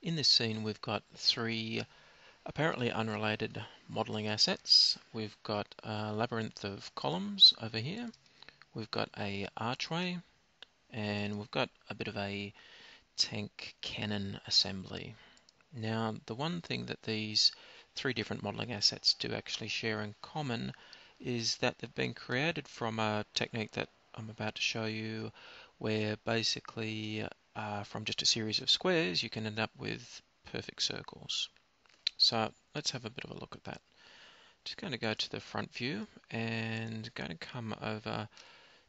In this scene we've got three apparently unrelated modeling assets. We've got a labyrinth of columns over here. We've got a archway and we've got a bit of a tank cannon assembly. Now the one thing that these three different modeling assets do actually share in common is that they've been created from a technique that I'm about to show you where basically uh, from just a series of squares you can end up with perfect circles. So let's have a bit of a look at that. Just going to go to the front view and going to come over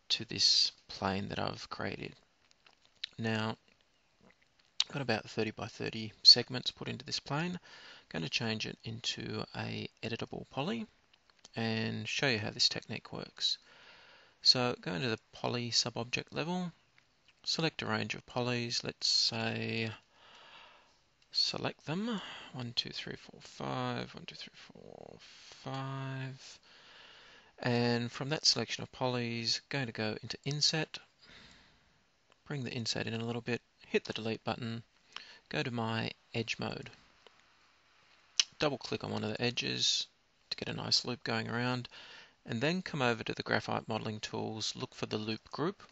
to this plane that I've created. Now I've got about 30 by 30 segments put into this plane. I'm going to change it into a editable poly and show you how this technique works. So go into the poly sub-object level, select a range of polys, let's say select them, 1, 2, 3, 4, 5, 1, 2, 3, 4, 5, and from that selection of polys, going to go into inset, bring the inset in a little bit, hit the delete button, go to my edge mode, double click on one of the edges, to get a nice loop going around. And then come over to the graphite modeling tools. Look for the loop group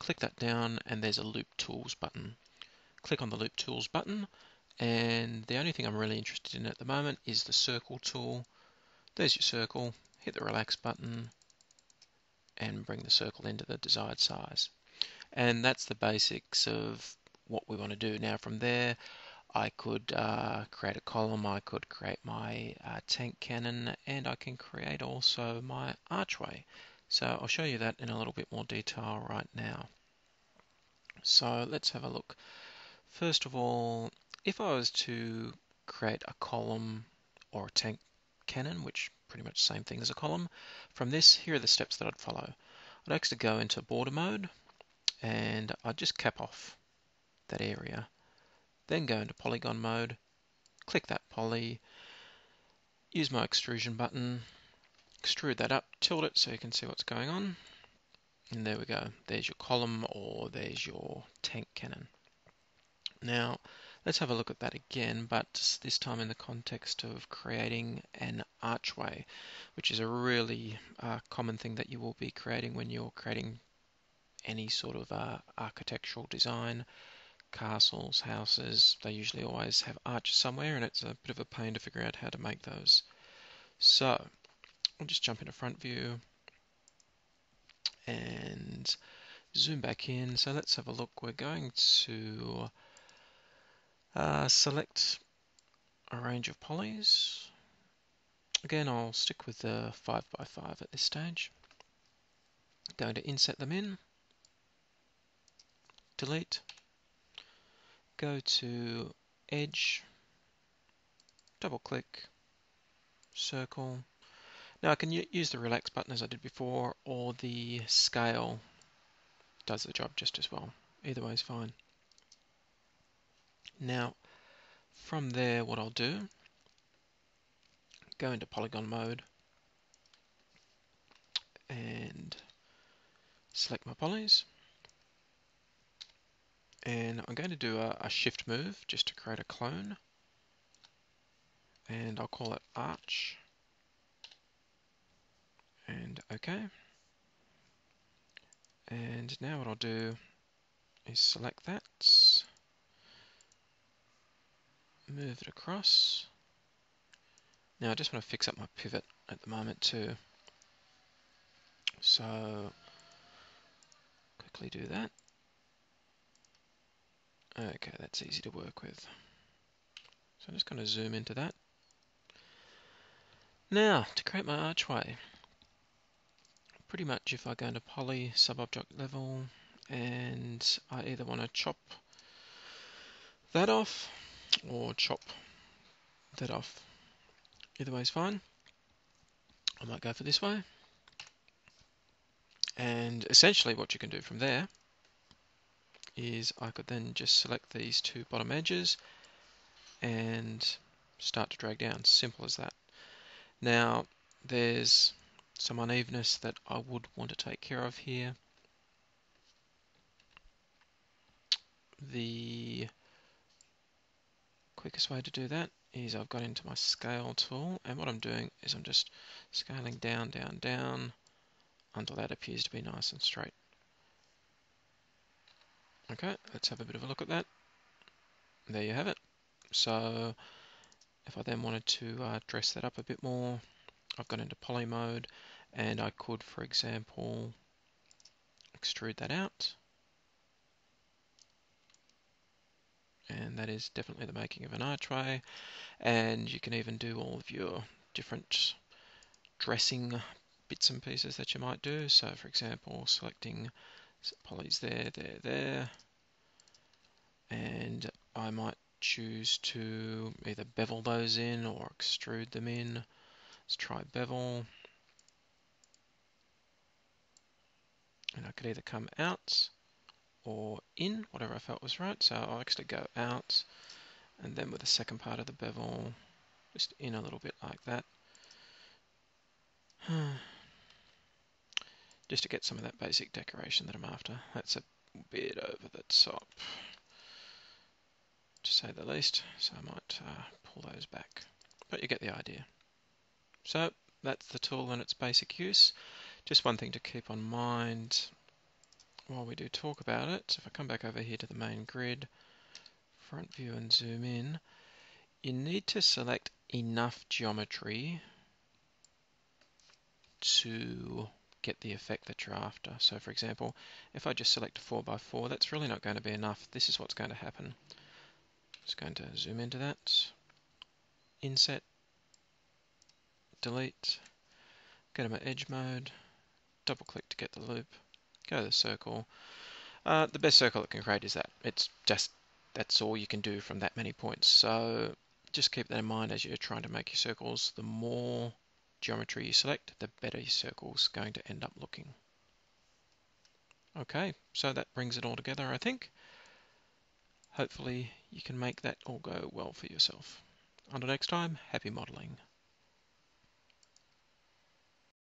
click that down and there's a loop tools button. Click on the loop tools button and the only thing I'm really interested in at the moment is the circle tool. There's your circle. Hit the relax button and bring the circle into the desired size. And that's the basics of what we want to do. Now from there I could uh, create a column, I could create my uh, tank cannon, and I can create also my archway. So I'll show you that in a little bit more detail right now. So let's have a look. First of all, if I was to create a column or a tank cannon, which pretty much the same thing as a column, from this, here are the steps that I'd follow. I'd actually go into border mode, and I'd just cap off that area then go into polygon mode, click that poly, use my extrusion button, extrude that up, tilt it so you can see what's going on. And there we go. There's your column or there's your tank cannon. Now, let's have a look at that again, but this time in the context of creating an archway, which is a really uh, common thing that you will be creating when you're creating any sort of uh, architectural design castles, houses, they usually always have arches somewhere and it's a bit of a pain to figure out how to make those. So, I'll just jump into front view and zoom back in. So let's have a look. We're going to uh, select a range of polys. Again, I'll stick with the 5x5 at this stage. Going to inset them in, delete, go to edge, double click, circle. Now I can use the relax button as I did before or the scale does the job just as well. Either way is fine. Now from there what I'll do, go into polygon mode and select my polys and I'm going to do a, a, shift move just to create a clone and I'll call it arch and OK and now what I'll do is select that move it across. Now I just want to fix up my pivot at the moment too. So quickly do that. Okay, that's easy to work with. So I'm just going to zoom into that. Now, to create my archway, pretty much if I go into poly, sub-object level, and I either want to chop that off or chop that off. Either way is fine. I might go for this way. And essentially what you can do from there is I could then just select these two bottom edges and start to drag down. Simple as that. Now there's some unevenness that I would want to take care of here. The quickest way to do that is I've got into my scale tool and what I'm doing is I'm just scaling down, down, down until that appears to be nice and straight. Okay, let's have a bit of a look at that. There you have it. So if I then wanted to uh, dress that up a bit more, I've gone into poly mode and I could, for example, extrude that out. And that is definitely the making of an archway. And you can even do all of your different dressing bits and pieces that you might do. So for example, selecting polys there, there, there. And I might choose to either bevel those in or extrude them in. Let's try bevel. And I could either come out or in, whatever I felt was right. So I'll actually go out and then with the second part of the bevel, just in a little bit like that. just to get some of that basic decoration that I'm after. That's a bit over the top to say the least, so I might uh, pull those back. But you get the idea. So that's the tool and its basic use. Just one thing to keep on mind while we do talk about it. If I come back over here to the main grid, front view and zoom in, you need to select enough geometry to get the effect that you're after. So for example, if I just select 4x4, that's really not going to be enough. This is what's going to happen. Just going to zoom into that, inset, delete, go to my edge mode, double click to get the loop, go to the circle. Uh, the best circle it can create is that. It's just, that's all you can do from that many points. So just keep that in mind as you're trying to make your circles. The more geometry you select, the better your circle's going to end up looking. Okay, so that brings it all together, I think. Hopefully you can make that all go well for yourself. Until next time, happy modeling.